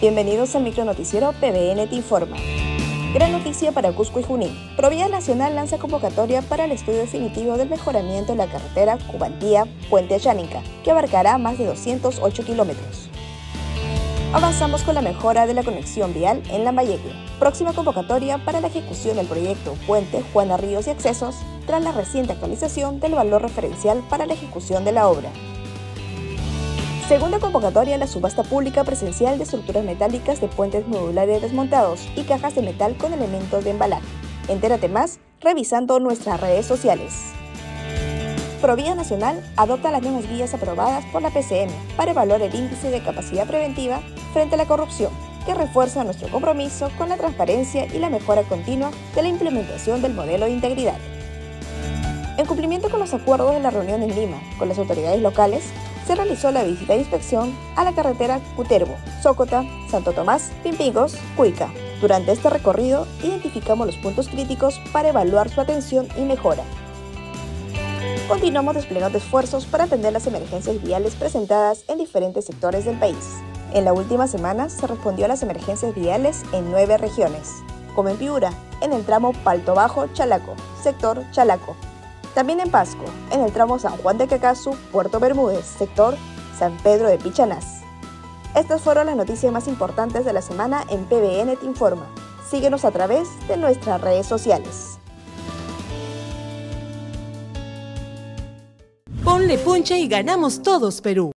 Bienvenidos al micronoticiero PBN Informa. Gran noticia para Cusco y Junín. Provía Nacional lanza convocatoria para el estudio definitivo del mejoramiento de la carretera Cubantía-Puente Ayánica, que abarcará más de 208 kilómetros. Avanzamos con la mejora de la conexión vial en Lambayeque. Próxima convocatoria para la ejecución del proyecto Puente Juana Ríos y Accesos tras la reciente actualización del valor referencial para la ejecución de la obra. Segunda convocatoria la subasta pública presencial de estructuras metálicas de puentes modulares desmontados y cajas de metal con elementos de embalaje. Entérate más revisando nuestras redes sociales. Provía Nacional adopta las nuevas guías aprobadas por la PCM para evaluar el índice de capacidad preventiva frente a la corrupción, que refuerza nuestro compromiso con la transparencia y la mejora continua de la implementación del modelo de integridad. En cumplimiento con los acuerdos de la reunión en Lima con las autoridades locales, se realizó la visita de inspección a la carretera Cuterbo, Sócota, Santo Tomás, Pimpingos, Cuica. Durante este recorrido identificamos los puntos críticos para evaluar su atención y mejora. Continuamos desplegando esfuerzos para atender las emergencias viales presentadas en diferentes sectores del país. En la última semana se respondió a las emergencias viales en nueve regiones, como en Piura, en el tramo Palto Bajo Chalaco, sector Chalaco, también en Pasco, en el tramo San Juan de Cacazu, Puerto Bermúdez, sector San Pedro de Pichanás. Estas fueron las noticias más importantes de la semana en PBN Te Informa. Síguenos a través de nuestras redes sociales. Ponle punche y ganamos todos Perú.